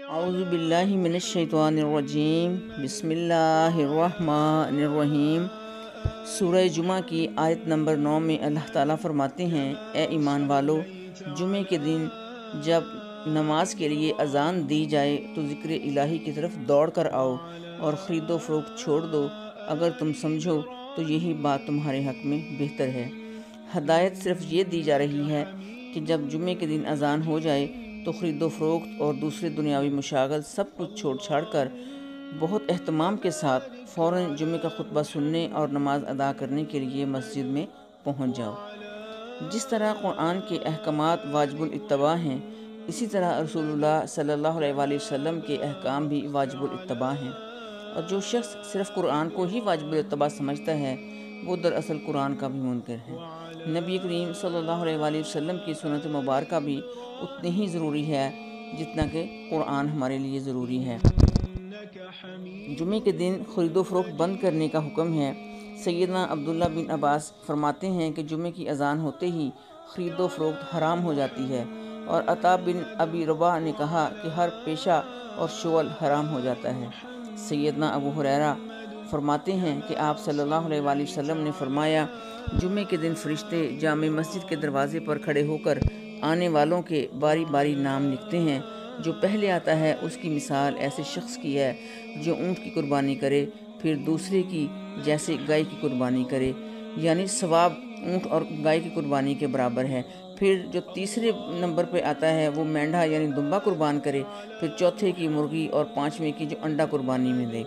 अज़बिल्लिमिनशैतवानरजीम बिस्मिल्लाहिर्रहमानिर्रहीम सूरह जुमा की आयत नंबर नौ में अल्लाह ताला फरमाते हैं, ए ईमान वालो, जुमे के दिन जब नमाज़ के लिए अजान दी जाए तो ज़िक्र इलाही की तरफ़ दौड़ कर आओ और ख़रीदो फ़रोख्त छोड़ दो। अगर तुम समझो तो यही बात तुम्हारे हक़ में बेहतर है। हदायत सिर्फ़ ये दी जा रही है कि जब जुमे के दिन अजान हो जाए तो ख़रीदो फ़रोख्त और दूसरे दुनियावी मशागल सब कुछ छोड़ छाड़ कर बहुत अहतमाम के साथ फ़ौर जुमे का खुतबा सुनने और नमाज़ अदा करने के लिए मस्जिद में पहुँच जाओ। जिस तरह क़ुरान के अहकाम वाजबुल इतबा हैं, इसी तरह रसूलुल्लाह सल्लल्लाहु वसम के अहकाम भी वाजबुल इतबा हैं। और जो शख्स सिर्फ़ कुरान को ही वाजबुल इत्तबा समझता है, वो दरअसल कुरान का भी मुनकर है। नबी करीम सल्लल्लाहु अलैहि वसल्लम की सुनत मुबारक भी उतनी ही ज़रूरी है, जितना कि कुरान हमारे लिए ज़रूरी है। जुमे के दिन ख़रीदो फ़रोख्त बंद करने का हुक्म है। सैदना अब्दुल्ला बिन अब्बास फरमाते हैं कि जुमे की अजान होते ही ख़रीदो फ़रोख्त हराम हो जाती है और अता बिन अबी रबा ने कहा कि हर पेशा और शोल हराम हो जाता है। सैदना अबू हुरैरा फरमाते हैं कि आप सल्लल्लाहु अलैहि वसल्लम ने फरमाया जुमे के दिन फरिश्ते जाम मस्जिद के दरवाज़े पर खड़े होकर आने वालों के बारी बारी नाम लिखते हैं। जो पहले आता है, उसकी मिसाल ऐसे शख्स की है, जो ऊँट की कुर्बानी करे, फिर दूसरे की जैसे गाय की कुर्बानी करे। यानी सवाब, ऊँट और गाय की कुर्बानी के बराबर है। फिर जो तीसरे नंबर पे आता है, वो मेंढा यानी दुम्बा कुर्बान करे। फिर चौथे की मुर्गी और पाँचवें की जो अंडा कुर्बानी में दे।